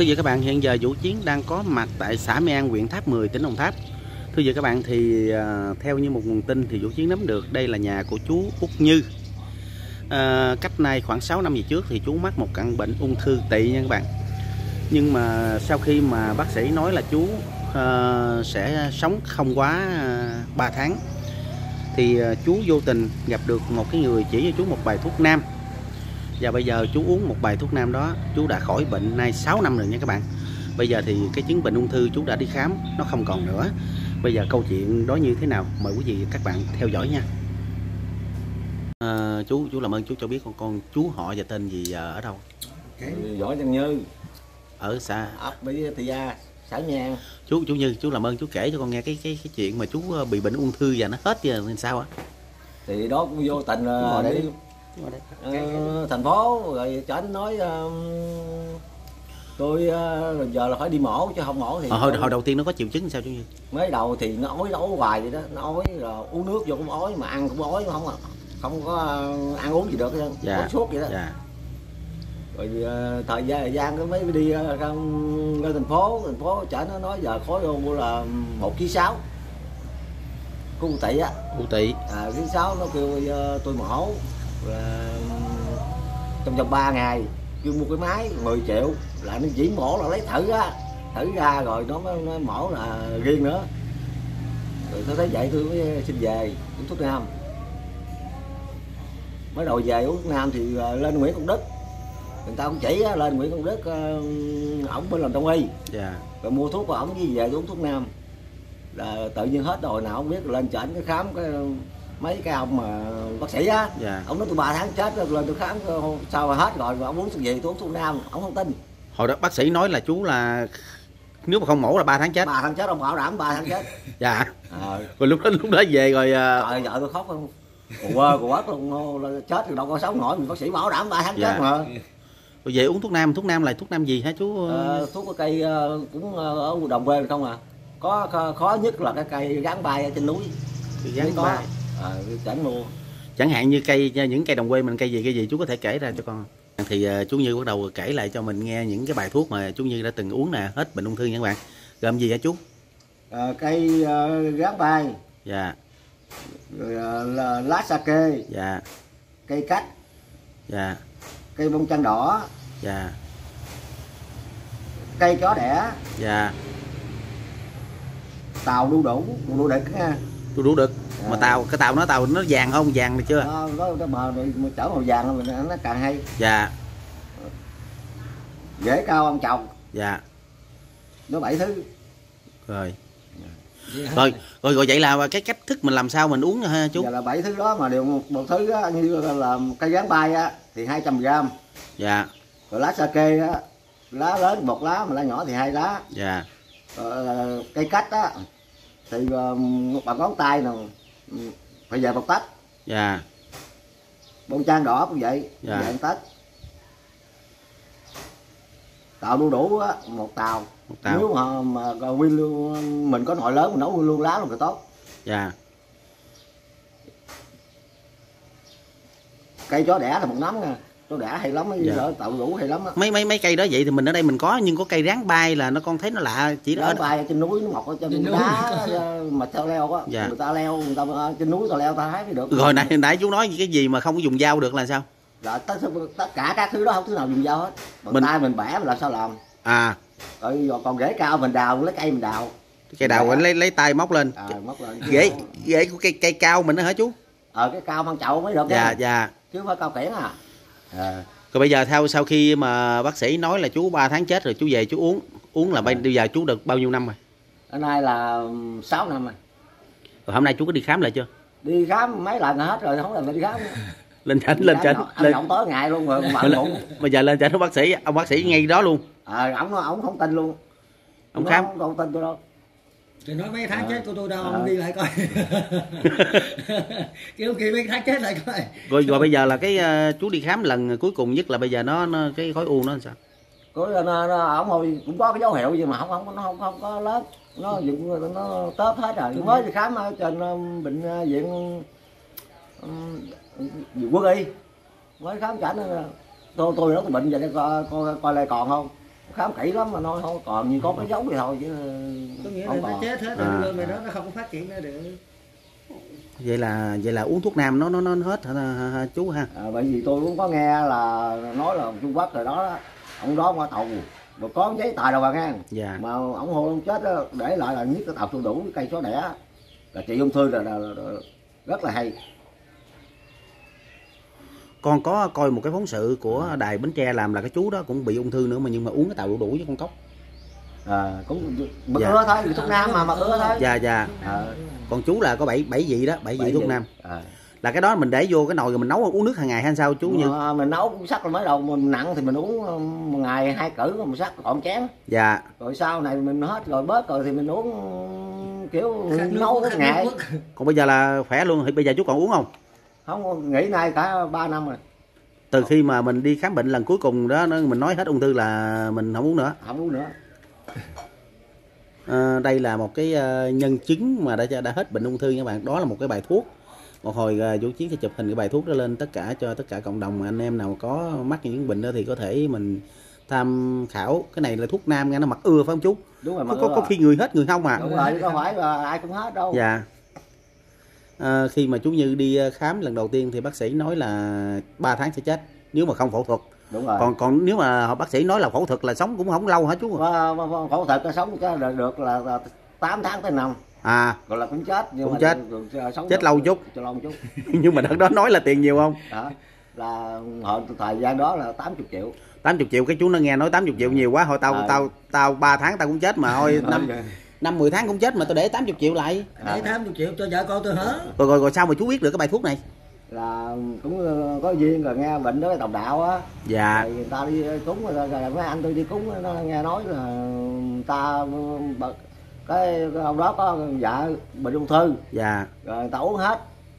Thưa quý vị các bạn, hiện giờ Vũ Chiến đang có mặt tại xã Mỹ An, huyện Tháp 10, tỉnh Đồng Tháp. Thưa quý vị các bạn, thì à, theo như một nguồn tin thì Vũ Chiến nắm được đây là nhà của chú Út Như. À, cách nay khoảng 6 năm về trước thì chú mắc một căn bệnh ung thư tỵ nha các bạn. Nhưng mà sau khi mà bác sĩ nói là chú uh, sẽ sống không quá à, uh, 3 tháng thì chú vô tình gặp được một cái người chỉ cho chú một bài thuốc nam và bây giờ chú uống một bài thuốc nam đó chú đã khỏi bệnh nay 6 năm rồi nha các bạn. Bây giờ thì cái chứng bệnh ung thư chú đã đi khám nó không còn nữa. Bây giờ câu chuyện đó như thế nào? Mời quý vị các bạn theo dõi nha. À, chú chú làm ơn chú cho biết con con chú họ và tên gì và ở đâu? Võ Văn Như. Ở xã ấp với Thị Gia xã Nhang chú chú như chú làm ơn chú kể cho con nghe cái cái cái chuyện mà chú ờ, bị bệnh ung thư và nó hết giờ nên sao á thì đó cũng vô tình là đi. Ờ, thành phố rồi cho anh nói ờ, tôi rồi giờ là phải đi mổ chứ không mổ thì Ờ, hồi hồi đầu tiên nó có triệu chứng sao chú như mới đầu thì nó ói nó ói hoài vậy đó. Nó ói rồi uống nước vô cũng ói mà ăn cũng ói không à. Không có ờ, ăn uống gì được hết dạ suốt vậy đó. dạ. Rồi ờ, thời gian thời gian cái mới đi ờ, ra, ra thành phố. Thành phố chở nó nói giờ khối vô là một ký sáu. Cung tị á. U tỵ à, thứ sáu nó kêu ờ, tôi mổ là trong vòng 3 ngày kêu mua cái máy 10 triệu là nó chỉ mổ là lấy thử á thử ra rồi nó mới nó mổ là riêng nữa. Rồi tôi thấy vậy tôi mới xin về uống thuốc nam. Mới đầu về uống thuốc nam thì ờ, lên Nguyễn Công Đức. Người ta cũng chỉ á, lên Nguyễn Công Đức ờ, ổng bên làm đông y. Dạ. Rồi mua thuốc của ổng với về uống thuốc nam. Là tự nhiên hết rồi nào không biết lên chảnh cái khám cái mấy cái ông mà bác sĩ á dạ. ông nói tôi ba tháng chết rồi tôi khám sao mà hết rồi mà ông uống gì tôi uống thuốc nam ông không tin. Hồi đó bác sĩ nói là chú là nếu mà không mổ là 3 tháng chết. Ba tháng chết ông bảo đảm ba tháng chết. Dạ. À, rồi lúc đó lúc đó về rồi à, trời vợ tôi khóc không quơ của quất luôn chết thì đâu có sống nổi mình bác sĩ bảo đảm ba tháng Dạ. chết mà. Rồi về uống thuốc nam thuốc nam là thuốc nam gì hả chú? Ờ, thuốc có cây ờ, cũng ờ, ở đồng quê không à? Có khó, nhất là cái cây gắn bay ở trên núi. Cây có. bay. À, chảnh mua. Chẳng hạn như cây những cây đồng quê mình cây gì cây gì chú có thể kể ra cho con. Thì à, chú Như bắt đầu kể lại cho mình nghe những cái bài thuốc mà chú Như đã từng uống nè hết bệnh ung thư nha các bạn. Gồm gì hả chú? Ờ, cây ờ, gán bay dạ. Rồi ờ, là lá sa kê. Dạ. Cây cách dạ. Cây bông chăn đỏ. Dạ. Cây chó đẻ. Dạ. Tàu đu đủ đu đủ đực ha tôi đủ được. Mà Dạ. tàu cái tàu nó tàu nó vàng không? Vàng được chưa? Nó nó nó mờ rồi mà chở màu vàng mình nó càng hay. Dạ. Dễ cao ông chồng. Dạ. Nó bảy thứ. Rồi. Rồi rồi rồi vậy là cái cách thức mình làm sao mình uống ha chú? Giờ là bảy thứ đó mà đều một, một thứ á, như là, cây gán bay á thì 200 gram. Dạ. Rồi lá sa kê á lá lớn một lá mà lá nhỏ thì hai lá. Dạ. Ờ, cây cách á thì ờ, một bằng ngón tay nè ừ, phải về một tách. Dạ. Bông trang đỏ cũng vậy Dạ. về một tách. Tàu đu đủ á một tàu. Một tàu. Nếu mà, mà nguyên luôn mình có nồi lớn mình nấu nguyên luôn lá luôn thì tốt. Dạ. Cây chó đẻ là một nắm nha chó đẻ hay lắm Dạ. dạ. đu đủ hay lắm á. Mấy mấy mấy cây đó vậy thì mình ở đây mình có nhưng có cây ráng bay là nó con thấy nó lạ chỉ đó ở bay ở trên núi nó mọc ở trên núi. đá ờ, mà theo leo á. Dạ. người ta leo người ta ở trên núi ta leo ta hái mới được. Rồi nãy nãy chú nói cái gì mà không có dùng dao được là sao? Là tất, tất cả các thứ đó không thứ nào dùng dao hết. Bằng Mình- tay mình bẻ mình làm sao làm? À. Rồi còn rễ cao mình đào lấy cây mình đào. Cây đào Dạ. lấy lấy tay móc lên. À, móc lên. Ghế ghế của cây cây cao mình đó hả chú? Ờ cái cao mang chậu mới được dạ dạ. Chứ phải cao kiển à à, rồi bây giờ theo sau khi mà bác sĩ nói là chú 3 tháng chết rồi chú về chú uống uống là bây Dạ. bây giờ chú được bao nhiêu năm rồi? Hôm nay là 6 năm rồi. Rồi hôm nay chú có đi khám lại chưa? Đi khám mấy lần hết rồi không là mình đi khám lên Đi lên nhậu- ăn lên. nhậu tối ngày luôn rồi mặn bụng bây giờ lên chánh bác sĩ ông bác sĩ ngay đó luôn. Ờ ổng nó ổng không tin luôn. Ông Nó khám. Không, không tin tôi đâu Thì nói mấy tháng Ờ. chết của tôi đâu, Ờ. ông đi lại coi. Kêu kỳ mấy tháng chết lại coi. rồi rồi bây giờ là cái ờ, chú đi khám lần cuối cùng nhất là bây giờ nó, nó cái khối u nó làm sao có nó, nó ổng hồi cũng có cái dấu hiệu nhưng mà không không nó không, không có lớn nó dựng nó tớp hết rồi mới đi khám ở trên um, bệnh uh, viện um, viện quốc y mới khám chảnh tôi tôi nói tôi bệnh vậy coi coi coi lại còn không khám kỹ lắm mà nói không còn như có cái giống thì thôi chứ có nghĩa là nó còn. chết hết À. rồi mà nó nó không phát triển nữa được. Vậy là vậy là uống thuốc nam nó nó nó hết hả, hả, hả chú ha? À, bởi vì tôi cũng có nghe là nói là Trung Quốc rồi đó, đó ông đó qua tàu. Mà có giấy tờ đâu bà nghe. Dạ. Mà ông hôn ông chết đó, để lại là nhất cái tàu tôi đủ cây số đẻ. Là trị ung thư là, là, là, là rất là hay con có coi một cái phóng sự của đài bến tre làm là cái chú đó cũng bị ung thư nữa mà nhưng mà uống cái tàu đu đủ với con cốc à, cũng mặc Dạ. ưa thôi thuốc nam mà mặc ưa thôi. Dạ dạ. À, còn chú là có bảy bảy vị đó bảy vị thuốc nam. À. là cái đó mình để vô cái nồi rồi mình nấu uống nước hàng ngày hay sao chú như? Mà mình nấu cũng sắc là mới đầu mình nặng thì mình uống ờ, một ngày hai cử mà mình sắc còn chén. Dạ. Rồi sau này mình hết rồi bớt rồi thì mình uống kiểu nấu khát ngày. còn bây giờ là khỏe luôn thì bây giờ chú còn uống không không nghỉ nay cả 3 năm rồi. Từ khi mà mình đi khám bệnh lần cuối cùng đó mình nói hết ung thư là mình không uống nữa. Không uống nữa. Ờ, đây là một cái ờ, nhân chứng mà đã đã hết bệnh ung thư nha các bạn. Đó là một cái bài thuốc. Một hồi ờ, vũ chiến sẽ chụp hình cái bài thuốc đó lên tất cả cho tất cả cộng đồng mà anh em nào có mắc những bệnh đó thì có thể mình tham khảo. Cái này là thuốc nam nghe nó mặc ưa phải không chú? Đúng rồi có, mà có, có khi người hết người không à. Đúng rồi không phải là ai cũng hết đâu. Dạ Ờ, khi mà chú Như đi ờ, khám lần đầu tiên thì bác sĩ nói là 3 tháng sẽ chết nếu mà không phẫu thuật. Đúng rồi. Còn còn nếu mà họ bác sĩ nói là phẫu thuật là sống cũng không lâu hả chú? Phẫu thuật nó sống được, là, là 8 tháng tới năm. À. Gọi là cũng chết nhưng Cũng mà chết. được- sống Chết được- lâu chút. cho lâu chút. Nhưng mà đợt đó nói là tiền nhiều không? Đó là họ thời gian đó là 80 triệu. 80 triệu cái chú nó nghe nói 80 triệu nhiều quá thôi tao À. tao tao 3 tháng tao cũng chết mà thôi năm năm 10 tháng cũng chết mà tao để 80 triệu lại. Để 80 triệu cho vợ con tôi hớ rồi rồi, rồi sao mà chú biết được cái bài thuốc này? Là cũng ờ, có duyên rồi nghe bệnh đó cái đồng đạo á. Dạ. Rồi người ta đi cúng rồi, rồi mấy anh tôi đi cúng nó nghe nói là người ta bật cái, cái ông đó có vợ bệnh ung thư. Dạ. Rồi người ta uống hết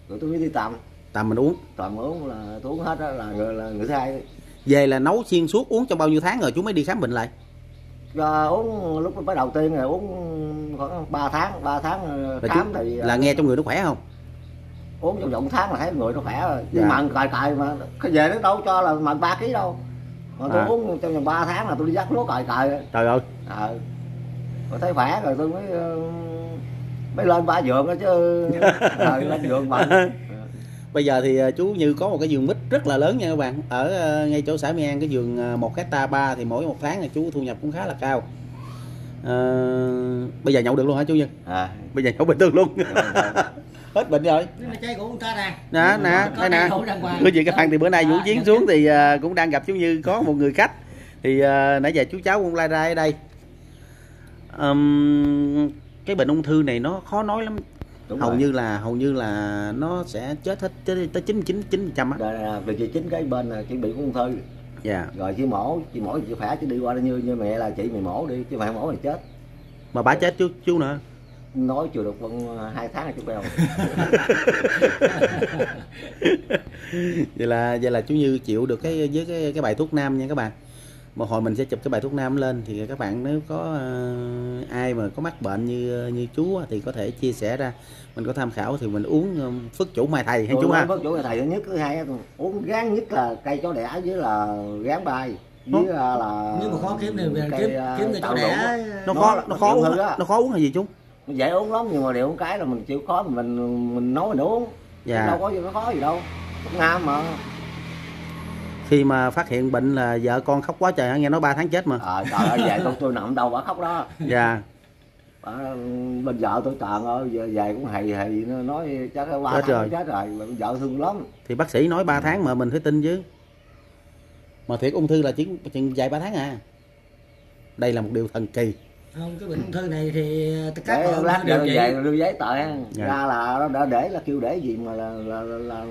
rồi tôi mới đi tầm. Tầm mình uống. Toàn uống là tôi uống hết đó là người là người thứ hai. Về là nấu xuyên suốt uống trong bao nhiêu tháng rồi chú mới đi khám bệnh lại Rồi uống lúc mới đầu tiên rồi uống khoảng 3 tháng 3 tháng ờ, là, khám thì là nghe trong người nó khỏe không? uống trong vòng tháng là thấy người nó khỏe rồi. Dạ. nhưng mà cài cài mà cái về nó đâu cho là mà ba ký đâu. Mà tôi À. uống trong vòng 3 tháng là tôi đi dắt lúa cài cài. Trời ơi. Ờ. Rồi thấy khỏe rồi tôi mới ờ, mới lên ba giường đó chứ. Rồi lên giường mà bây giờ thì ờ, chú như có một cái vườn mít rất là lớn nha các bạn. Ở ờ, ngay chỗ xã Mỹ An cái vườn ờ, một hecta ba thì mỗi một tháng là chú thu nhập cũng khá là cao. Ờ, bây giờ nhậu được luôn hả chú Như? À. Bây giờ nhậu bình thường luôn. Hết bệnh rồi. Nè nè đây nè quý vị các bạn thì bữa nay vũ chiến xuống thì cũng đang gặp chú Như có một người khách. Thì nãy giờ chú cháu cũng lai ra ở đây. Ừm, cái bệnh ung thư này nó khó nói lắm đúng hầu rồi. như là hầu như là nó sẽ chết hết tới tới chín chín chín phần trăm á. Đây là vì chị chính cái bên là chị bị ung thư. Dạ. Rồi chị mổ chị mổ chị khỏe chứ đi qua như như mẹ là chị mày mổ đi chứ mày mổ thì chết. Mà bà chết chú chú nữa. Nói chưa được con hai tháng là chú bèo vậy là vậy là chú như chịu được cái với cái cái bài thuốc nam nha các bạn một hồi mình sẽ chụp cái bài thuốc nam lên. Thì các bạn nếu có ờ, ai mà có mắc bệnh như như chú á, thì có thể chia sẻ ra. Mình có tham khảo thì mình uống ờ, phước chủ mai thầy hay chú ha? Vất chỗ thầy thứ nhất thứ hai uống gán nhất là cây chó đẻ với là gán bay với là, là nếu mà khó kiếm thì về cây, kiếm à, kiếm cái chỗ tạo đẻ nó Nó- khó nó nó khó uống nó khó uống hay gì chú? Dễ uống lắm nhưng mà điều cái là mình chịu khó mình mình nấu mình uống. Dạ. đâu có gì nó khó gì đâu. Thuốc nam mà khi mà phát hiện bệnh là vợ con khóc quá trời hả? nghe nói 3 tháng chết mà ờ trời ơi về tôi tôi nằm đâu bà khóc đó dạ bà, bên vợ tôi trời ơi về, về cũng hầy hầy nó nói chắc là ba Chết tháng rồi. chết rồi mà vợ thương lắm thì bác sĩ nói 3 tháng mà mình phải tin chứ mà thiệt ung thư là chỉ chừng vài ba tháng à đây là một điều thần kỳ không cái bệnh ung thư này thì tất cả để lát trị về lưu giấy tờ. Dạ. ra là nó đã để là kêu để gì mà là là, là, là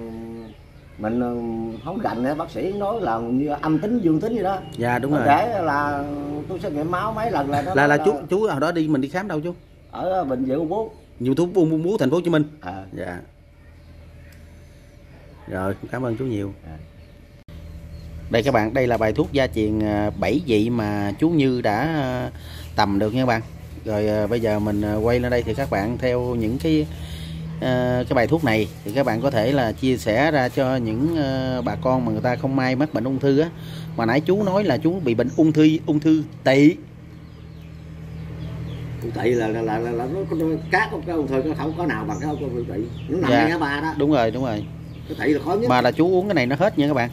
mình ừ, không rành nữa bác sĩ nói là như âm tính dương tính gì đó. Dạ đúng rồi. để là tôi xét nghiệm máu mấy lần là nó là là nó- chú chú hồi đó đi mình đi khám đâu chú? Ở bệnh viện ung bướu nhiều thuốc buôn buôn bú thành phố hồ chí minh. À, dạ. Rồi cảm ơn chú nhiều. À. đây các bạn đây là bài thuốc gia truyền à, bảy vị mà chú Như đã à, tầm được nha các bạn. Rồi à, bây giờ mình quay lên đây thì các bạn theo những cái ờ, cái bài thuốc này thì các bạn có thể là chia sẻ ra cho những ờ, bà con mà người ta không may mắc bệnh ung thư á. Mà nãy chú nói là chú bị bệnh ung thư ung thư tỵ. Ung tỵ là là là, là, là nó, nó các cái ung thư nó không có nào bằng cái ung thư tỵ. Nó nằm Dạ. ba đó. Đúng rồi đúng rồi. Cái tỵ là khó nhất. Mà là chú uống cái này nó hết nha các bạn